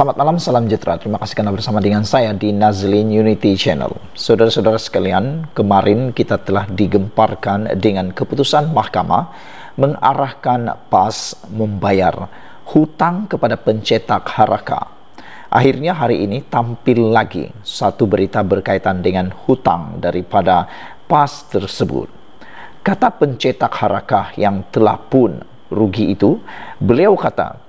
Selamat malam, salam sejahtera. Terima kasih kerana bersama dengan saya di Nazlin Unity Channel. Saudara-saudara sekalian, kemarin kita telah digemparkan dengan keputusan mahkamah mengarahkan PAS membayar hutang kepada pencetak haraka. Akhirnya hari ini tampil lagi satu berita berkaitan dengan hutang daripada PAS tersebut. Kata pencetak harakah yang telah pun rugi itu, beliau kata,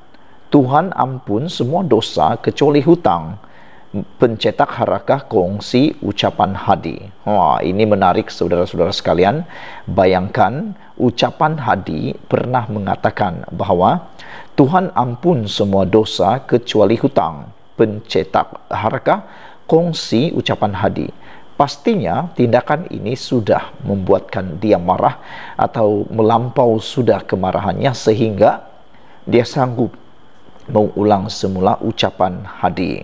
Tuhan ampun semua dosa kecuali hutang. Pencetak harakah kongsi ucapan hadi. Wah, ini menarik saudara-saudara sekalian. Bayangkan ucapan hadi pernah mengatakan bahawa Tuhan ampun semua dosa kecuali hutang. Pencetak harakah kongsi ucapan hadi. Pastinya tindakan ini sudah membuatkan dia marah atau melampau sudah kemarahannya sehingga dia sanggup mengulang semula ucapan hadi.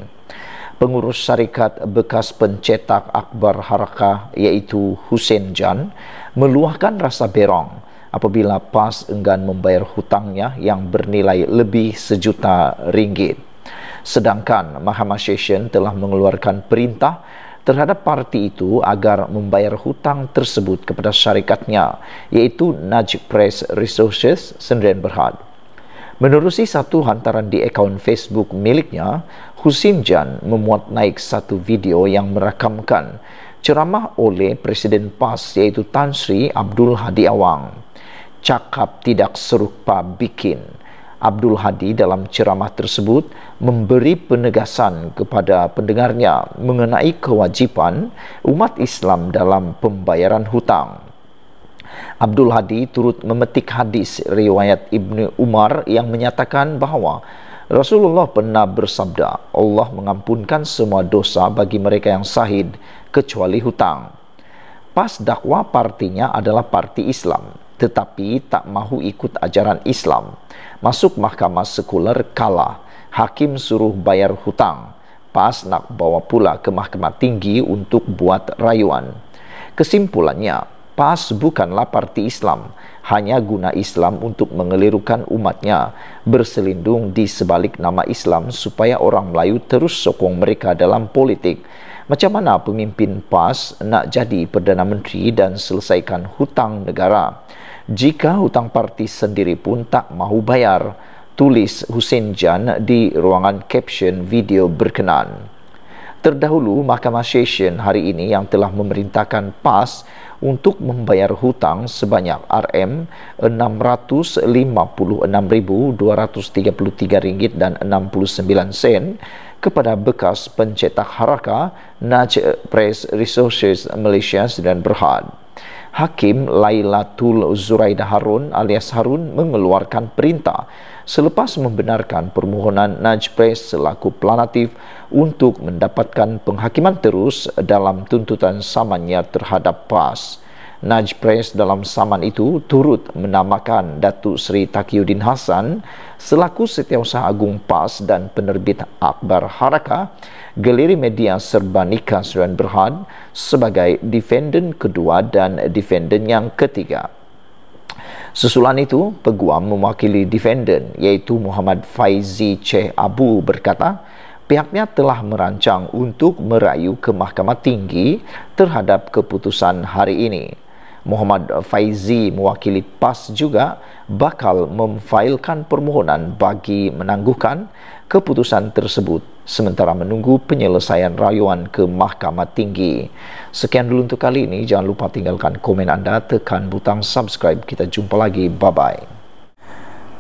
Pengurus syarikat bekas pencetak Akbar Harakah iaitu Hussein Jan meluahkan rasa berong apabila PAS enggan membayar hutangnya yang bernilai lebih sejuta ringgit. Sedangkan Mahkamah Session telah mengeluarkan perintah terhadap parti itu agar membayar hutang tersebut kepada syarikatnya iaitu Najib Press Resources Sendirian Berhad. Menerusi satu hantaran di akaun Facebook miliknya, Husin Jan memuat naik satu video yang merakamkan ceramah oleh Presiden PAS iaitu Tan Sri Abdul Hadi Awang. Cakap tidak serupa bikin. Abdul Hadi dalam ceramah tersebut memberi penegasan kepada pendengarnya mengenai kewajipan umat Islam dalam pembayaran hutang. Abdul Hadi turut memetik hadis riwayat Ibnu Umar yang menyatakan bahawa Rasulullah pernah bersabda, Allah mengampunkan semua dosa bagi mereka yang sahid kecuali hutang. Pas dakwah partinya adalah parti Islam, tetapi tak mahu ikut ajaran Islam. Masuk mahkamah sekuler kalah, hakim suruh bayar hutang. Pas nak bawa pula ke mahkamah tinggi untuk buat rayuan. Kesimpulannya, PAS bukanlah parti Islam, hanya guna Islam untuk mengelirukan umatnya, berselindung di sebalik nama Islam supaya orang Melayu terus sokong mereka dalam politik. Macam mana pemimpin PAS nak jadi Perdana Menteri dan selesaikan hutang negara? Jika hutang parti sendiri pun tak mahu bayar, tulis Hussein Jan di ruangan caption video berkenan. Terdahulu, Mahkamah Session hari ini yang telah memerintahkan PAS untuk membayar hutang sebanyak RM 656,233 ringgit dan 69 sen kepada bekas pencetak haraka Naj Press Resources Malaysia dan Berhad. Hakim Lailatul Zuraida Harun alias Harun mengeluarkan perintah selepas membenarkan permohonan Naj Press selaku planatif untuk mendapatkan penghakiman terus dalam tuntutan samannya terhadap PAS. Naj Press dalam saman itu turut menamakan Datuk Seri Taqiyuddin Hassan selaku Setiausaha Agung PAS dan penerbit Akbar Haraka Galeri Media Serba Nikah Berhad sebagai defendant kedua dan defendant yang ketiga. Susulan itu, peguam mewakili defendant iaitu Muhammad Faizi Che Abu berkata, pihaknya telah merancang untuk merayu ke Mahkamah Tinggi terhadap keputusan hari ini. Muhammad Faizi mewakili PAS juga bakal memfailkan permohonan bagi menangguhkan keputusan tersebut sementara menunggu penyelesaian rayuan ke Mahkamah Tinggi. Sekian dulu untuk kali ini. Jangan lupa tinggalkan komen anda, tekan butang subscribe. Kita jumpa lagi. Bye-bye.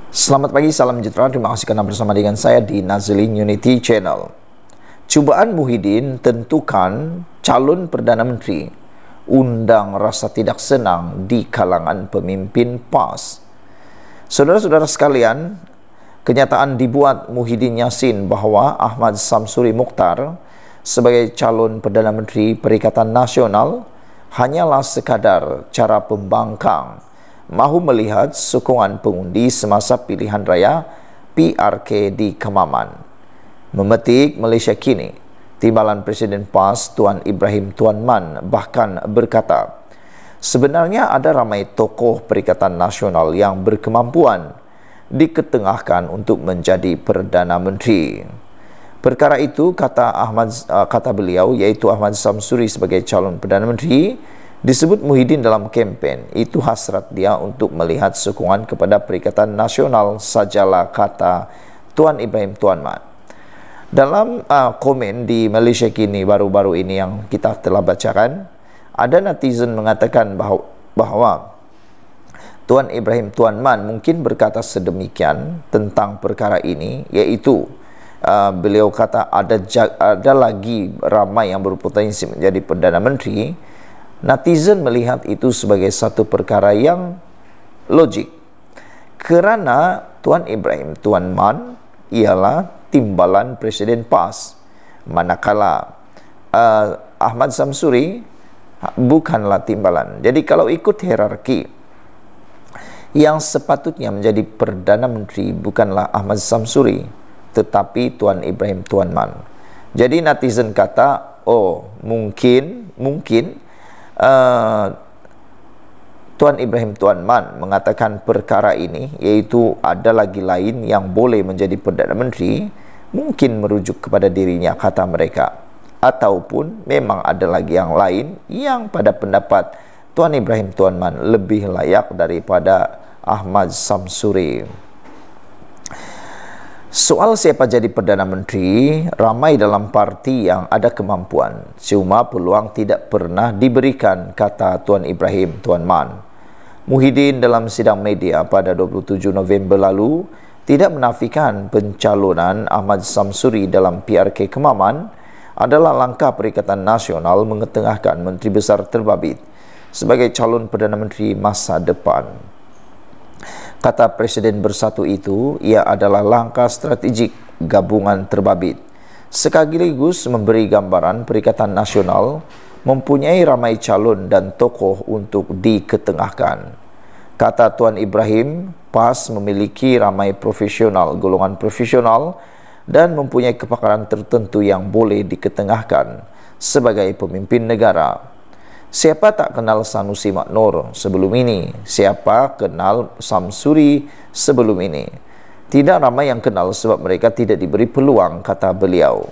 Selamat pagi, salam sejahtera. Terima kasih kerana bersama dengan saya di Nazlin Unity Channel. Cubaan Muhyiddin tentukan calon Perdana Menteri undang rasa tidak senang di kalangan pemimpin PAS. Saudara-saudara sekalian, kenyataan dibuat Muhyiddin Yassin bahawa Ahmad Samsuri Mukhtar sebagai calon Perdana Menteri Perikatan Nasional hanyalah sekadar cara pembangkang mahu melihat sokongan pengundi semasa pilihan raya PRK di Kemaman. Memetik Malaysia kini, Timbalan Presiden PAS Tuan Ibrahim Tuan Man bahkan berkata, sebenarnya ada ramai tokoh Perikatan Nasional yang berkemampuan diketengahkan untuk menjadi Perdana Menteri. Perkara itu kata Ahmad uh, kata beliau iaitu Ahmad Samsuri sebagai calon Perdana Menteri disebut Muhyiddin dalam kempen itu hasrat dia untuk melihat sokongan kepada Perikatan Nasional sajalah kata Tuan Ibrahim Tuan Mat. Dalam uh, komen di Malaysia kini baru-baru ini yang kita telah bacakan ada netizen mengatakan bahawa, bahawa Tuan Ibrahim Tuan Man mungkin berkata sedemikian tentang perkara ini iaitu uh, beliau kata ada ada lagi ramai yang berpotensi menjadi perdana menteri. Netizen melihat itu sebagai satu perkara yang logik. Kerana Tuan Ibrahim Tuan Man ialah timbalan Presiden PAS manakala uh, Ahmad Samsuri bukanlah timbalan jadi kalau ikut hierarki yang sepatutnya menjadi Perdana Menteri bukanlah Ahmad Samsuri tetapi Tuan Ibrahim Tuan Man. Jadi netizen kata, oh mungkin, mungkin uh, Tuan Ibrahim Tuan Man mengatakan perkara ini, iaitu ada lagi lain yang boleh menjadi Perdana Menteri, mungkin merujuk kepada dirinya, kata mereka. Ataupun memang ada lagi yang lain yang pada pendapat Tuan Ibrahim Tuan Man lebih layak daripada Ahmad Samsuri. Soal siapa jadi Perdana Menteri, ramai dalam parti yang ada kemampuan. Cuma peluang tidak pernah diberikan, kata Tuan Ibrahim Tuan Man. Muhyiddin dalam sidang media pada 27 November lalu tidak menafikan pencalonan Ahmad Samsuri dalam PRK Kemaman adalah langkah Perikatan Nasional mengetengahkan Menteri Besar Terbabit sebagai calon Perdana Menteri masa depan. Kata Presiden Bersatu itu, ia adalah langkah strategik gabungan terbabit. Sekaligus memberi gambaran Perikatan Nasional mempunyai ramai calon dan tokoh untuk diketengahkan. Kata Tuan Ibrahim, PAS memiliki ramai profesional, golongan profesional dan mempunyai kepakaran tertentu yang boleh diketengahkan sebagai pemimpin negara. Siapa tak kenal Sanusi Maknor sebelum ini? Siapa kenal Samsuri sebelum ini? Tidak ramai yang kenal sebab mereka tidak diberi peluang, kata beliau.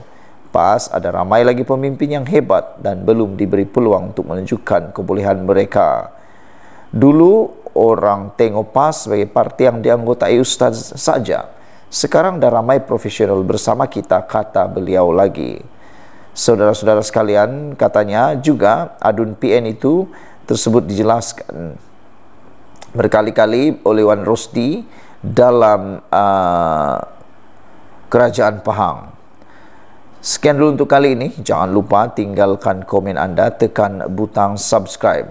Pas ada ramai lagi pemimpin yang hebat dan belum diberi peluang untuk menunjukkan kebolehan mereka. Dulu orang tengok PAS sebagai parti yang dianggotai ustaz saja. Sekarang dah ramai profesional bersama kita, kata beliau lagi. Saudara-saudara sekalian, katanya juga adun PN itu tersebut dijelaskan berkali-kali oleh Wan Rosdi dalam uh, Kerajaan Pahang. Sekian dulu untuk kali ini. Jangan lupa tinggalkan komen anda, tekan butang subscribe.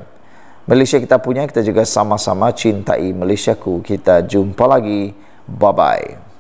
Malaysia kita punya, kita juga sama-sama cintai Malaysiaku. Kita jumpa lagi. Bye-bye.